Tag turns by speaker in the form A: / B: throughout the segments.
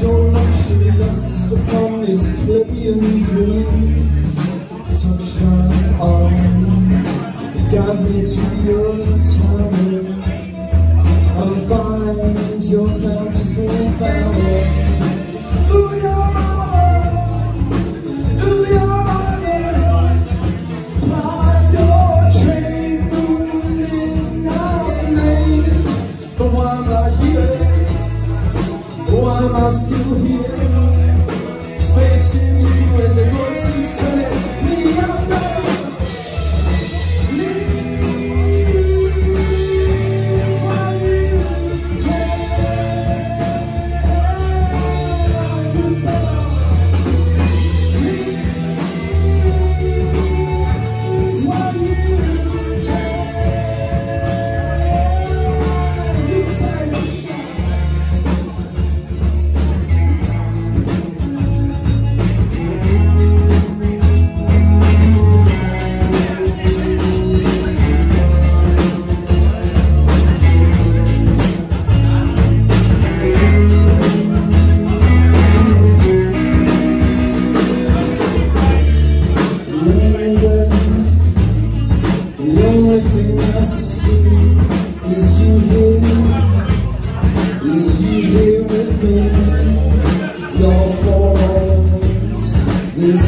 A: your luxury lust upon this plebeian dream. Touch my arm, you guide me to your tower. Unbind your bountiful power.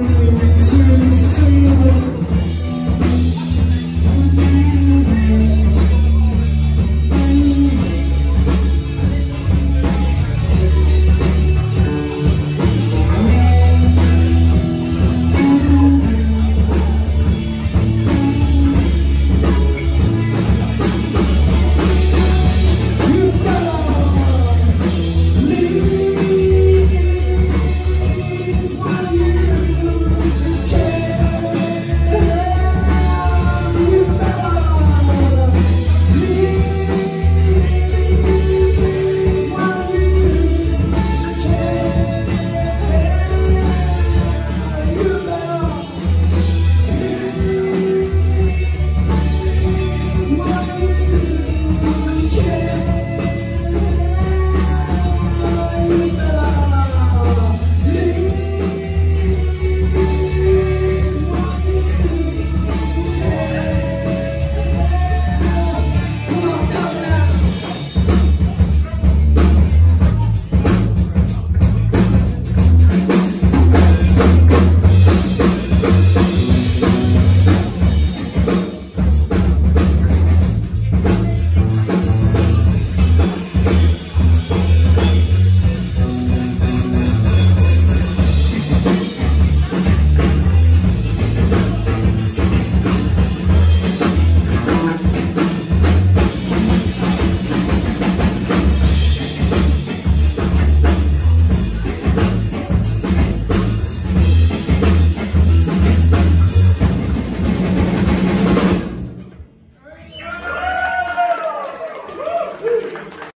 A: to see